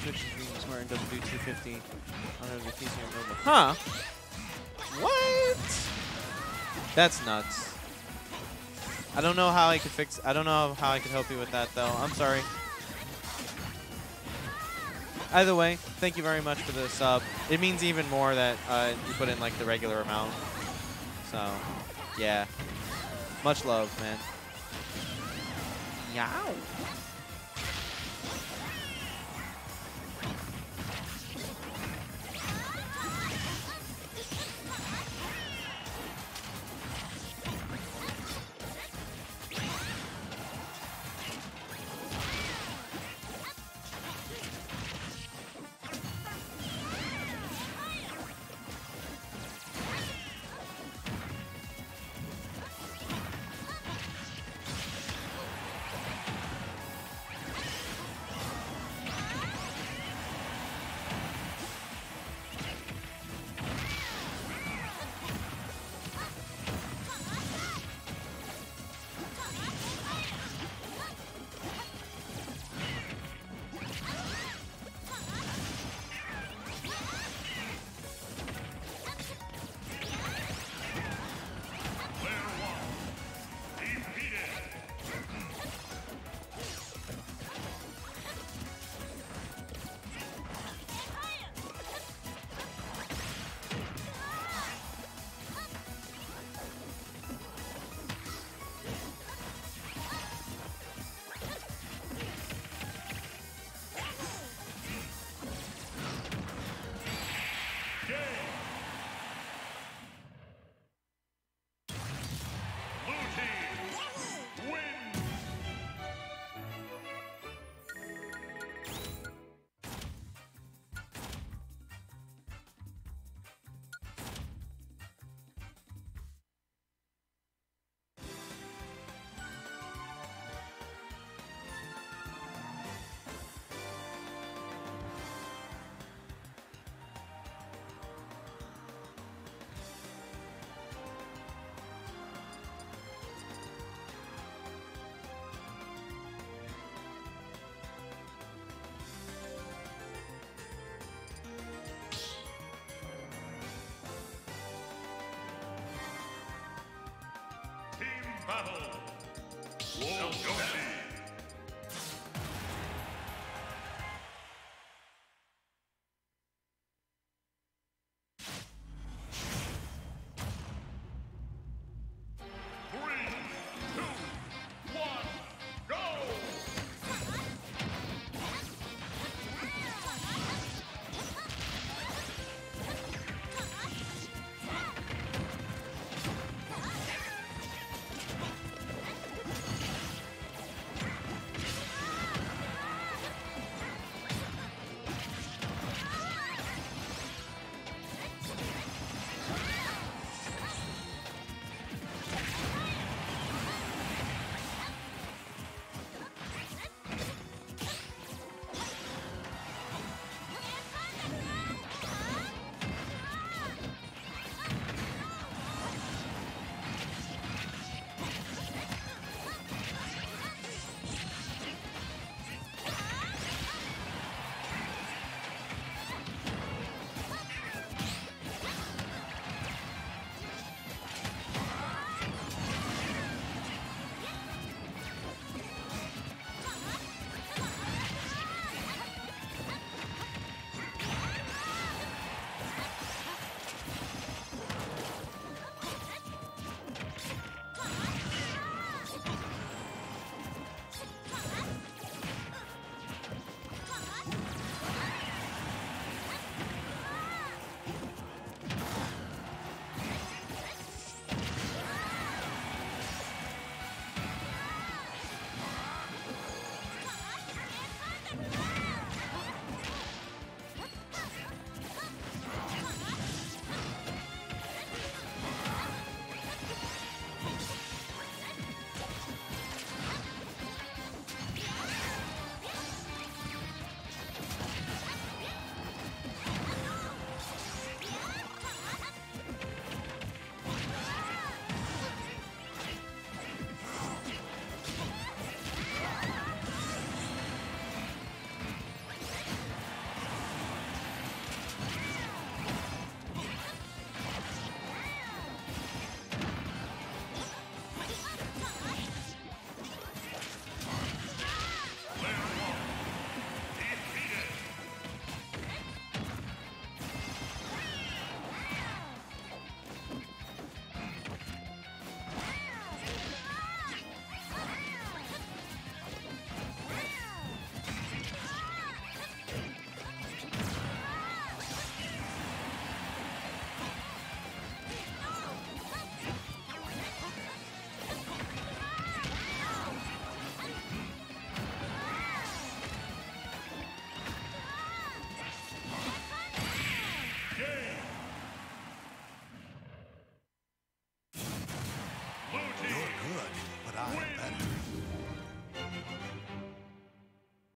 Melee Twitch is being smart and doesn't do 250 on a PC or mobile. Huh? What? That's nuts. I don't know how I could fix. I don't know how I could help you with that though. I'm sorry. Either way, thank you very much for the sub. It means even more that uh, you put in like the regular amount. So, yeah. Much love, man. Yow. Battle. Wolf